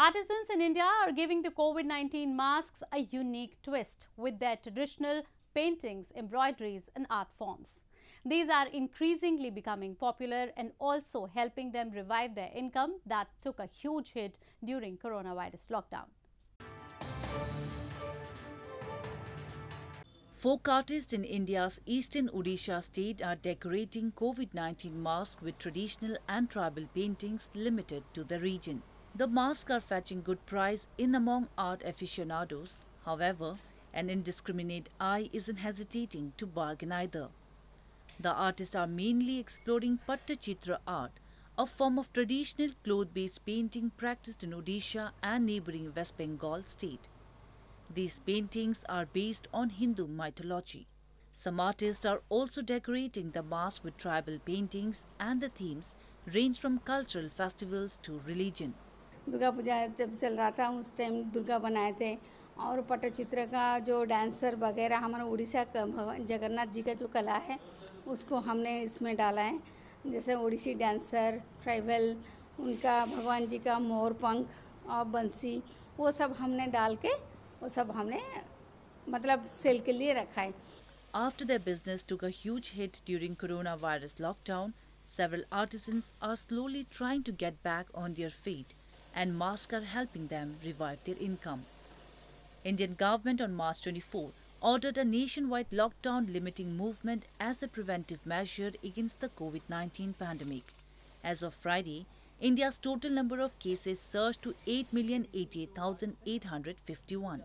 Artisans in India are giving the COVID-19 masks a unique twist with their traditional paintings, embroideries and art forms. These are increasingly becoming popular and also helping them revive their income that took a huge hit during coronavirus lockdown. Folk artists in India's eastern Odisha state are decorating COVID-19 masks with traditional and tribal paintings limited to the region. The masks are fetching good price in among art aficionados. However, an indiscriminate eye isn't hesitating to bargain either. The artists are mainly exploring Pattachitra art, a form of traditional cloth-based painting practiced in Odisha and neighboring West Bengal state. These paintings are based on Hindu mythology. Some artists are also decorating the mask with tribal paintings and the themes range from cultural festivals to religion. Durga Puja जब चल रहा था उस time Durga बनाए थे। और पटचित्र का जो डांसर वगैरह हमारा उड़ीसा का भगवान जगन्नाथ जी का जो कला है उसको हमने इसमें डाला है। जैसे उड़ीसी डांसर ट्राइबल उनका भगवान जी का मोर पंख और बंसी वो सब हमने डाल के वो सब हमने मतलब सेल के लिए रखा है। After their business took a huge hit during coronavirus lockdown, several artisans are slowly trying to get back on their feet and masks are helping them revive their income. Indian government on March 24 ordered a nationwide lockdown limiting movement as a preventive measure against the COVID-19 pandemic. As of Friday, India's total number of cases surged to 8,088,851.